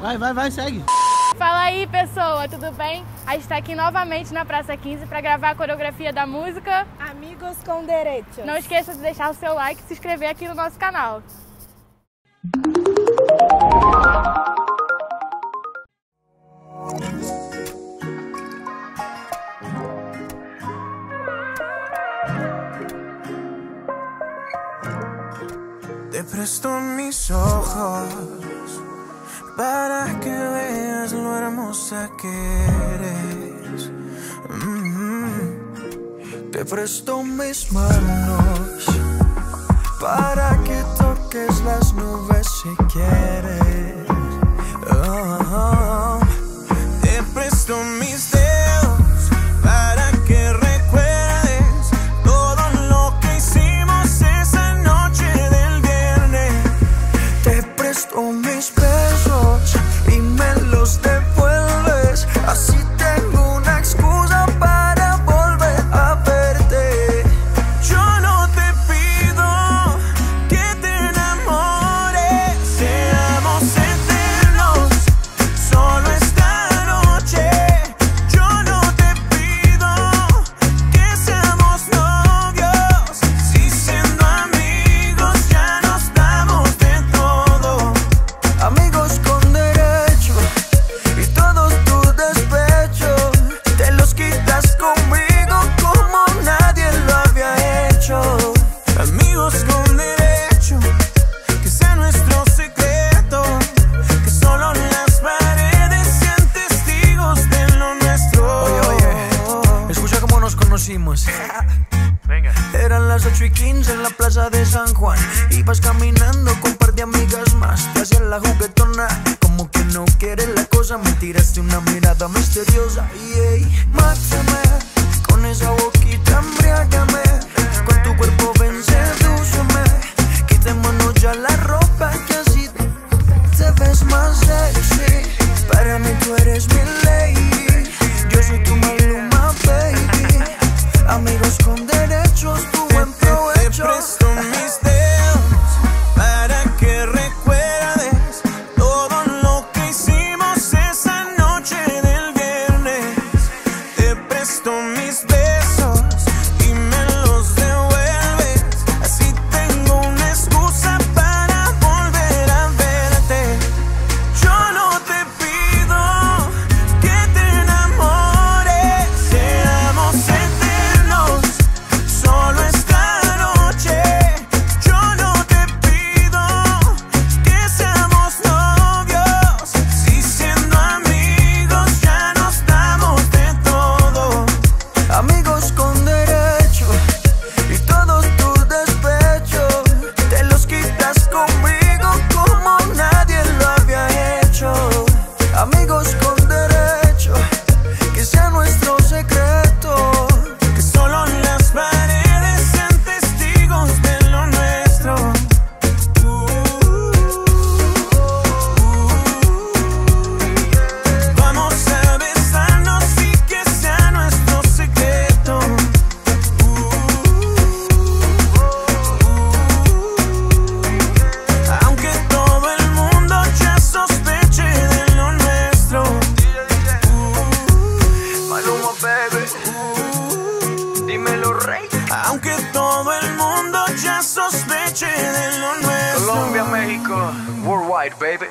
Vai, vai, vai, segue. Fala aí, pessoa, tudo bem? A gente está aqui novamente na Praça 15 para gravar a coreografia da música Amigos com Direitos. Não esqueça de deixar o seu like e se inscrever aqui no nosso canal. Te presto mis ojos para que veas lo hermosa que eres. Mm-hmm. Te presto mis manos para que toques las nubes si quieres. Eran las 8 y 15 en la plaza de San Juan. Ibas caminando con un par de amigas más. Te hacías la juguetona, como que no quieres la cosa. Me tiraste una mirada misteriosa. Y ey, mátame con esa boquita, embriágame. Con tu cuerpo ven, sedúceme. Quitémonos ya la ropa que así te ves más sexy. Para mí tú eres mi Aunque todo el mundo ya sospeche de lo nuestro. Colombia, México, worldwide, baby.